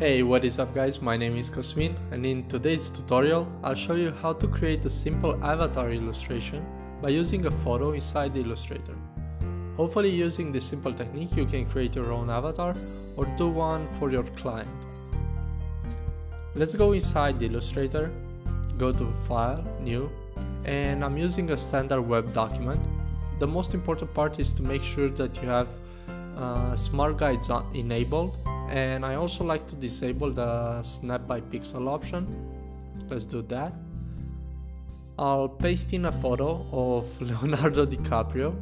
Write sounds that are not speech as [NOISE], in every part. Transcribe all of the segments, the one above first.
Hey, what is up guys? My name is Cosmin and in today's tutorial I'll show you how to create a simple avatar illustration by using a photo inside Illustrator. Hopefully using this simple technique you can create your own avatar or do one for your client. Let's go inside the Illustrator, go to File, New, and I'm using a standard web document. The most important part is to make sure that you have uh, smart guides enabled and I also like to disable the snap by pixel option. Let's do that. I'll paste in a photo of [LAUGHS] Leonardo DiCaprio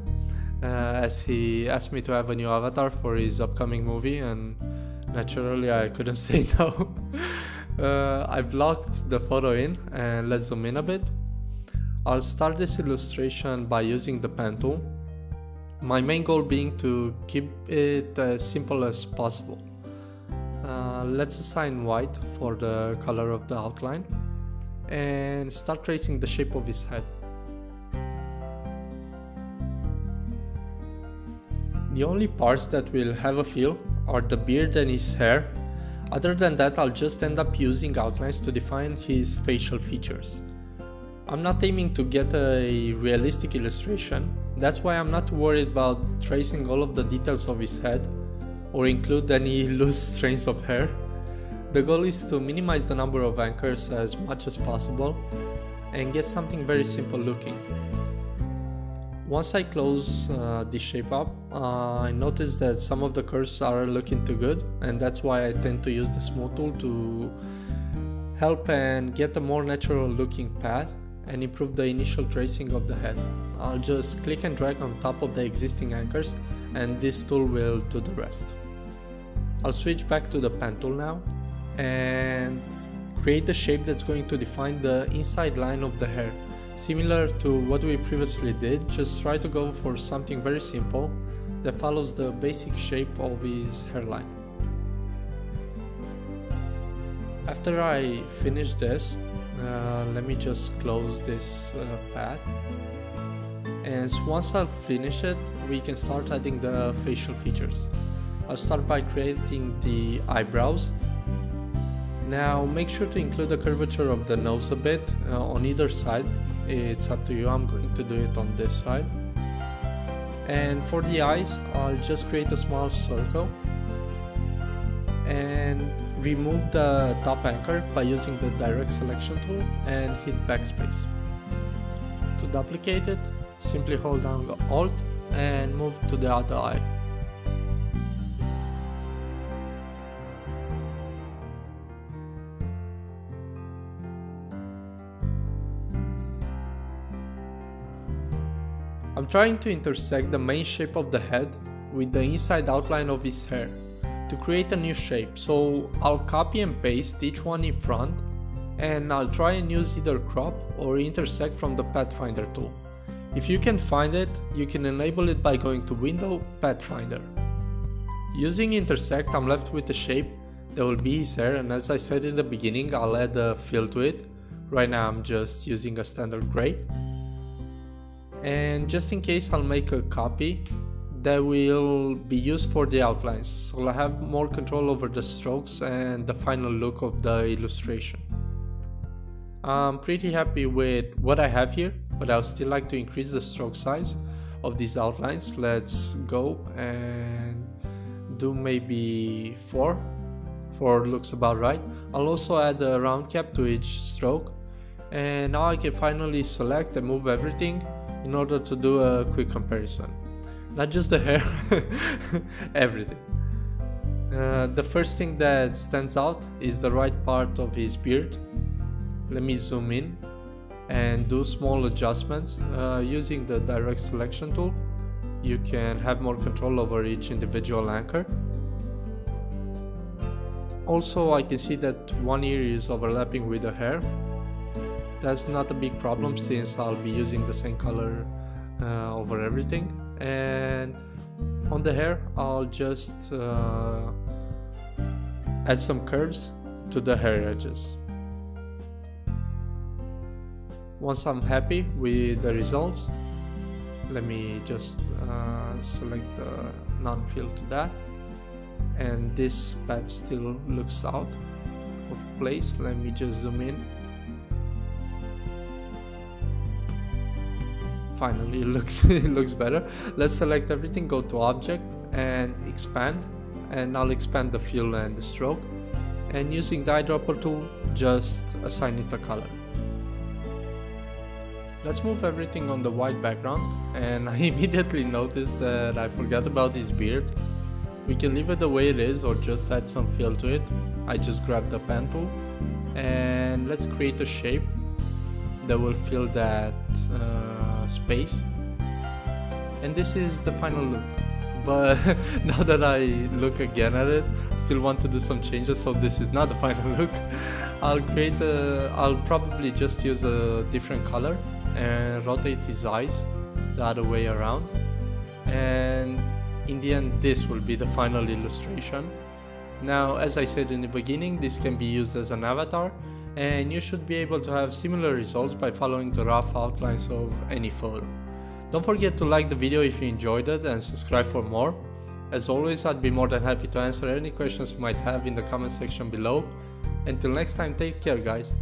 uh, as he asked me to have a new avatar for his upcoming movie and naturally I couldn't [LAUGHS] say no. Uh, I've locked the photo in and let's zoom in a bit. I'll start this illustration by using the pen tool. My main goal being to keep it as simple as possible let's assign white for the color of the outline and start tracing the shape of his head. The only parts that will have a fill are the beard and his hair. Other than that, I'll just end up using outlines to define his facial features. I'm not aiming to get a realistic illustration, that's why I'm not worried about tracing all of the details of his head or include any [LAUGHS] loose strands of hair. The goal is to minimize the number of anchors as much as possible and get something very simple looking. Once I close uh, this shape up, uh, I notice that some of the curves are looking too good and that's why I tend to use the smooth tool to help and get a more natural looking path and improve the initial tracing of the head. I'll just click and drag on top of the existing anchors and this tool will do the rest. I'll switch back to the pen tool now and create the shape that's going to define the inside line of the hair. Similar to what we previously did, just try to go for something very simple that follows the basic shape of his hairline. After I finish this, uh, let me just close this uh, path and once I've finished it we can start adding the facial features. I'll start by creating the eyebrows. Now make sure to include the curvature of the nose a bit uh, on either side, it's up to you, I'm going to do it on this side. And for the eyes I'll just create a small circle and remove the top anchor by using the direct selection tool and hit backspace. To duplicate it, simply hold down the Alt and move to the other eye. I'm trying to intersect the main shape of the head with the inside outline of his hair to create a new shape so I'll copy and paste each one in front and I'll try and use either crop or intersect from the pathfinder tool. If you can find it, you can enable it by going to Window, Pathfinder. Using Intersect, I'm left with a shape that will be his and as I said in the beginning, I'll add a fill to it. Right now I'm just using a standard gray. And just in case I'll make a copy that will be used for the outlines, so I'll have more control over the strokes and the final look of the illustration. I'm pretty happy with what I have here but I would still like to increase the stroke size of these outlines. Let's go and do maybe 4. 4 looks about right. I'll also add a round cap to each stroke and now I can finally select and move everything in order to do a quick comparison. Not just the [LAUGHS] hair, everything. Uh, the first thing that stands out is the right part of his beard. Let me zoom in and do small adjustments uh, using the direct selection tool. You can have more control over each individual anchor. Also I can see that one ear is overlapping with the hair. That's not a big problem since I'll be using the same color uh, over everything. And on the hair I'll just uh, add some curves to the hair edges once I'm happy with the results let me just uh, select the non-fill to that. And this pad still looks out of place. Let me just zoom in. Finally [LAUGHS] it looks it looks better. Let's select everything go to object and expand. And I'll expand the fill and the stroke. And using the eyedropper tool just assign it a color let's move everything on the white background and I [LAUGHS] immediately noticed that I forgot about his beard. We can leave it the way it is or just add some fill to it. I just grab the pen tool and let's create a shape that will fill that uh, space. And this is the final look. But [LAUGHS] now that I look again at it I still want to do some changes so this is not the [LAUGHS] final look. I'll create a I'll probably just use a different color and rotate his eyes the other way around and in the end this will be the final illustration now as I said in the beginning this can be used as an avatar and you should be able to have similar results by following the rough outlines of any photo. Don't forget to like the video if you enjoyed it and subscribe for more. As always, I'd be more than happy to answer any questions you might have in the comment section below. Until next time, take care guys.